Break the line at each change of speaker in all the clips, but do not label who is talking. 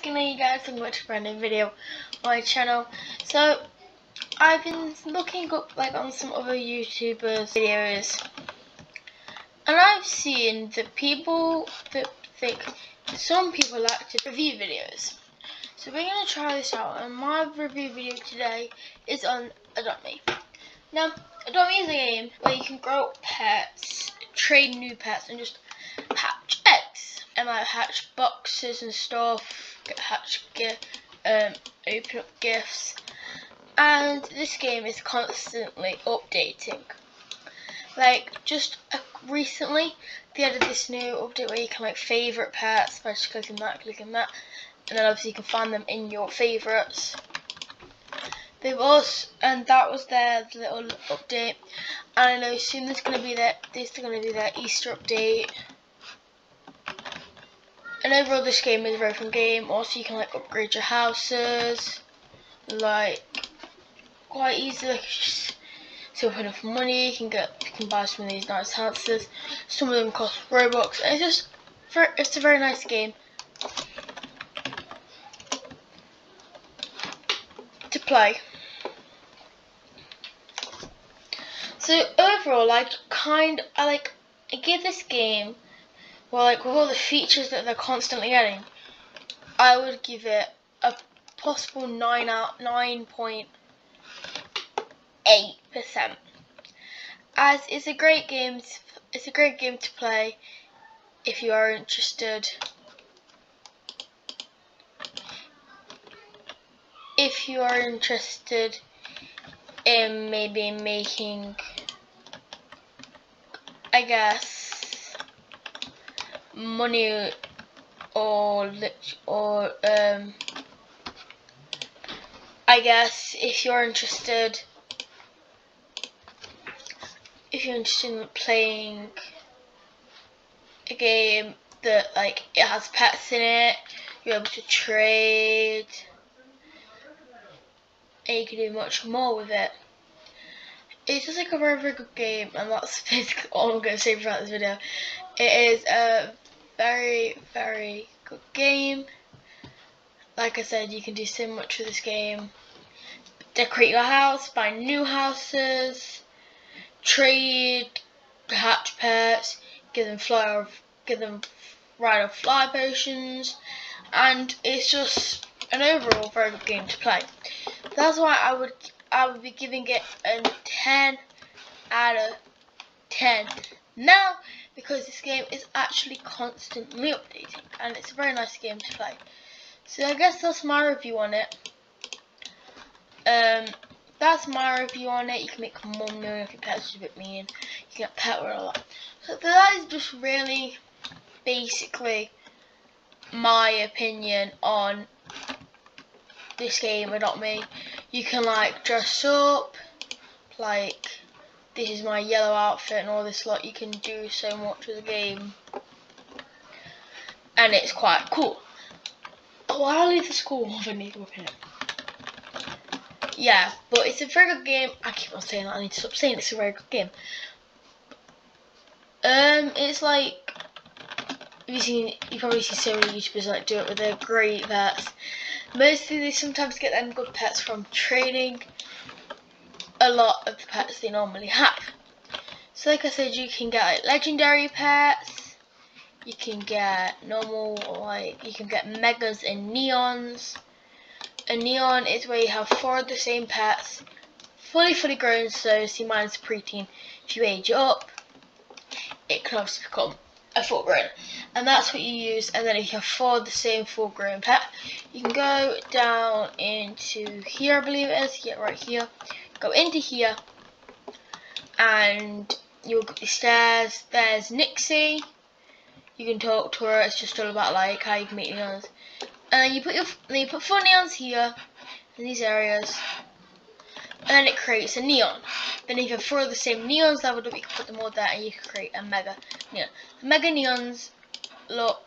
Skinner, you guys, back to a brand new video on my channel. So, I've been looking up like on some other YouTubers' videos, and I've seen that people that think some people like to review videos. So we're gonna try this out, and my review video today is on Adopt Me. Now, Adopt Me is a game where you can grow pets, trade new pets, and just hatch eggs and like hatch boxes and stuff, hatch um, open up gifts. And this game is constantly updating. Like just uh, recently, they added this new update where you can like favorite pets by just clicking that, clicking that, and then obviously you can find them in your favorites. They've also, and that was their little update. And I know soon there's gonna be their, this is gonna be their Easter update. And overall this game is a very fun game. Also you can like upgrade your houses. Like quite easily. So with enough money you can get you can buy some of these nice houses. Some of them cost Robux. And it's just it's a very nice game. To play. So overall like kind I like I give this game well, like with all the features that they're constantly adding, I would give it a possible nine out nine point eight percent. As it's a great game, it's a great game to play if you are interested. If you are interested in maybe making, I guess money or or um I guess if you're interested if you're interested in playing a game that like it has pets in it you're able to trade and you can do much more with it. It's just like a very very good game and that's basically all I'm going to say about this video. It is a very, very good game. Like I said, you can do so much with this game. Decorate your house, buy new houses, trade, hatch pets, give them fly give them ride or fly potions, and it's just an overall very good game to play. That's why I would I would be giving it a 10 out of 10. Now, because this game is actually constantly updating and it's a very nice game to play. So I guess that's my review on it. Um, that's my review on it. You can make more money if your pet's a bit mean. You can get pet with a lot. So that is just really basically my opinion on this game Adopt Me. You can like dress up, like this is my yellow outfit and all this lot. You can do so much with the game. And it's quite cool. Oh, I'll leave the school if I need to look in it. Yeah, but it's a very good game. I keep on saying that. I need to stop saying it's a very good game. Um, it's like you seen you probably see so many YouTubers like do it with their great pets. Mostly they sometimes get them good pets from trading a lot of the pets they normally have. So like I said, you can get like legendary pets, you can get normal, like you can get megas and neons. A neon is where you have four of the same pets, fully fully grown, so C minus preteen. If you age up, it can obviously become a full grown. And that's what you use, and then if you have four of the same full grown pet, you can go down into here, I believe it is, yeah, right here go into here and you'll go the stairs. There's Nixie. You can talk to her. It's just all about like how you can meet neons. And then you put your then you put four neons here in these areas. And then it creates a neon. Then if you have four of the same neons leveled up, you can put them all there and you can create a mega neon. The mega neons look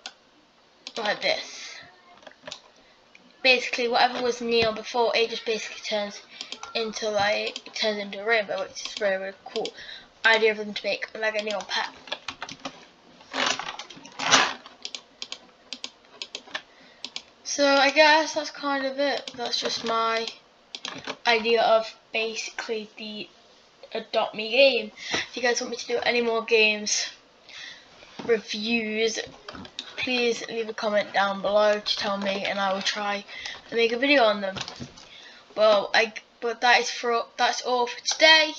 like this. Basically, whatever was neon before, it just basically turns into like it turns into a rainbow, which is very very cool idea for them to make like a neon pet. So I guess that's kind of it. That's just my idea of basically the Adopt Me game. If you guys want me to do any more games reviews, please leave a comment down below to tell me and I will try and make a video on them. Well, I but that is for that's all for today.